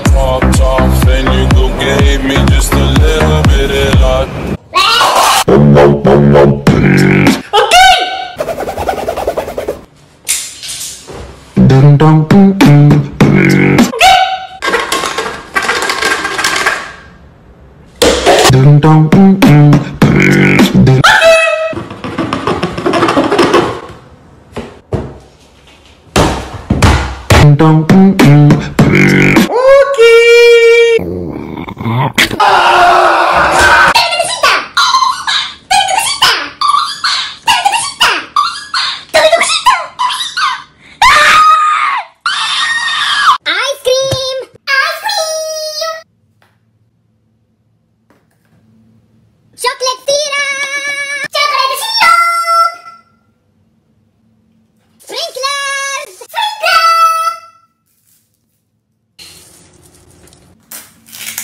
Popped off and you go gave me just a little bit of luck. Okay! Dun dun dun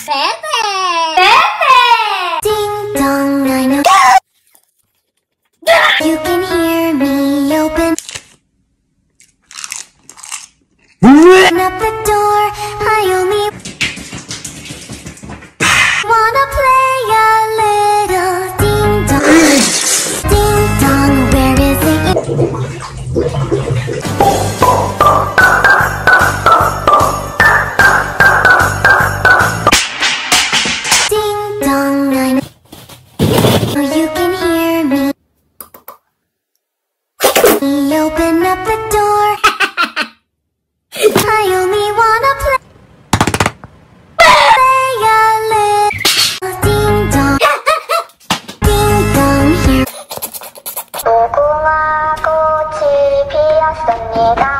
ペーペーペー, 꽃이 피었습니다.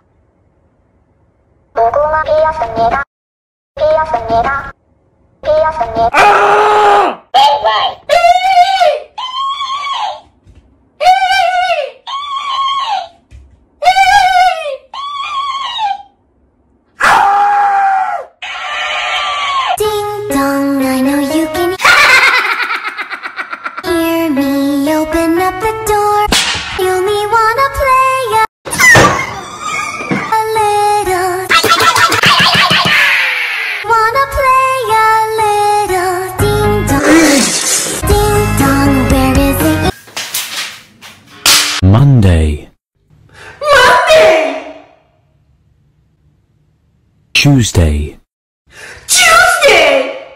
Monday. Monday? Tuesday. Tuesday?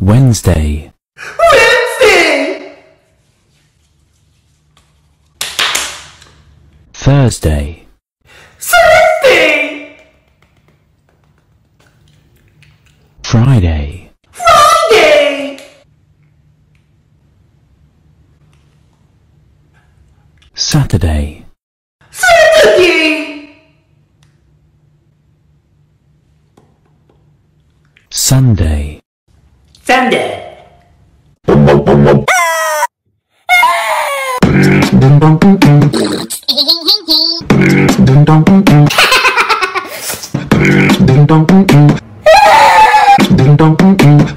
Wednesday. Wednesday? Thursday. Thursday? Friday. Saturday. Saturday Sunday. Sunday. Ding dong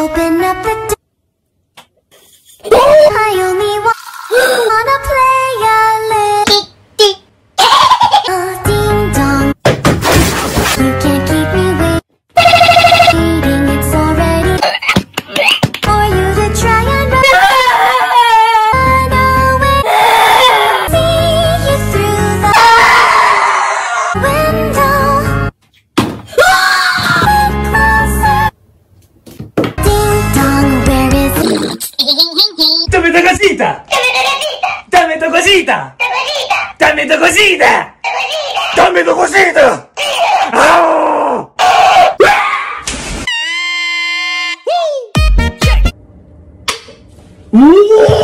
Open up the cosita! Dammi tu cosita! Dammi tu cosita! Dammi tu cosita! Oh! Uh!